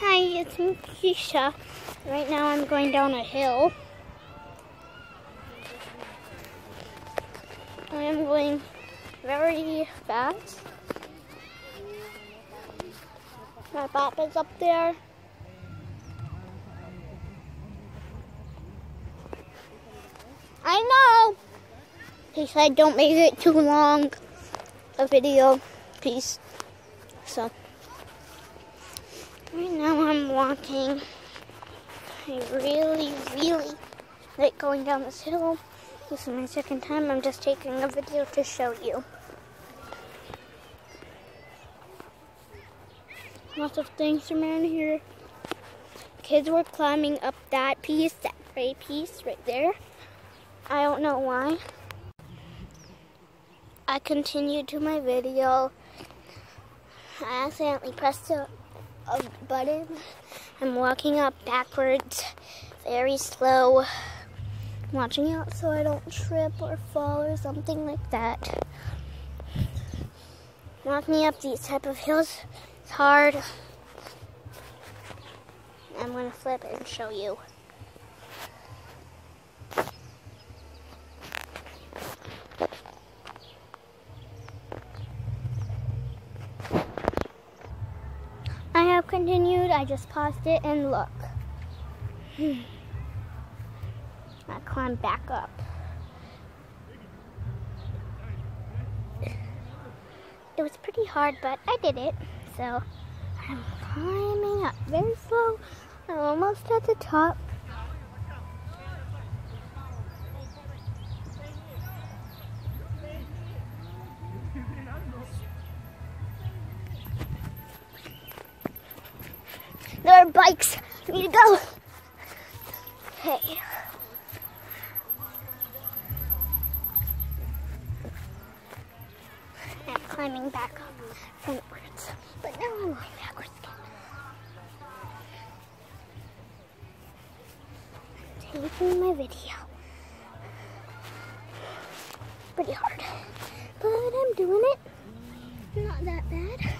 Hi, it's me, Kysha. Right now I'm going down a hill. I am going very fast. My papa's up there. I know. He said don't make it too long a video piece. So right now I'm walking. I really, really like going down this hill. This is my second time. I'm just taking a video to show you. Lots of things around here. Kids were climbing up that piece, that gray piece right there. I don't know why. I continued to my video. I accidentally pressed a, a button. I'm walking up backwards, very slow. watching out so I don't trip or fall or something like that. Walking up these type of hills is hard. I'm gonna flip and show you. Continued, I just paused it and look. Hmm. I climbed back up. It was pretty hard, but I did it. So I'm climbing up very slow. I'm almost at the top. There are bikes. I need to go. Hey. I'm climbing back up frontwards. But now I'm going backwards again. Taking my video. Pretty hard. But I'm doing it. Not that bad.